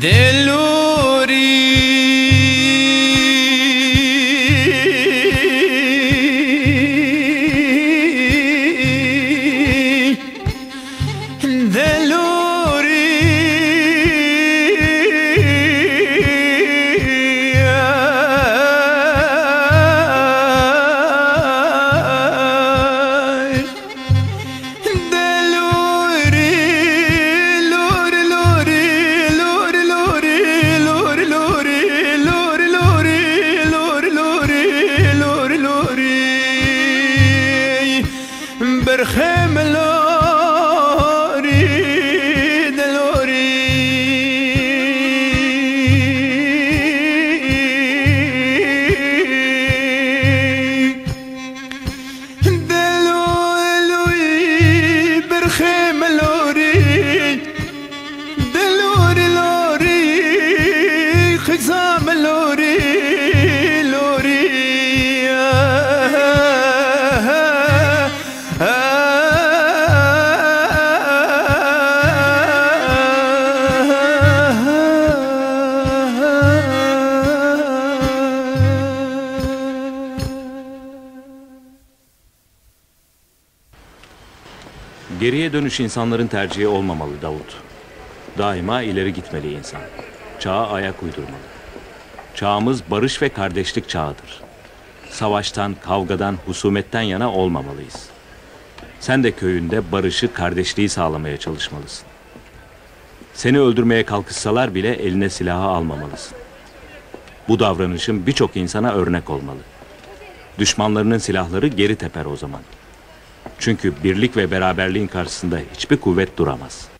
de. چرخ لوری دلوری دلوی برخ Geriye dönüş insanların tercihi olmamalı Davut. Daima ileri gitmeli insan. Çağa ayak uydurmalı. Çağımız barış ve kardeşlik çağıdır. Savaştan, kavgadan, husumetten yana olmamalıyız. Sen de köyünde barışı, kardeşliği sağlamaya çalışmalısın. Seni öldürmeye kalkışsalar bile eline silahı almamalısın. Bu davranışın birçok insana örnek olmalı. Düşmanlarının silahları geri teper o zaman. Çünkü birlik ve beraberliğin karşısında hiçbir kuvvet duramaz.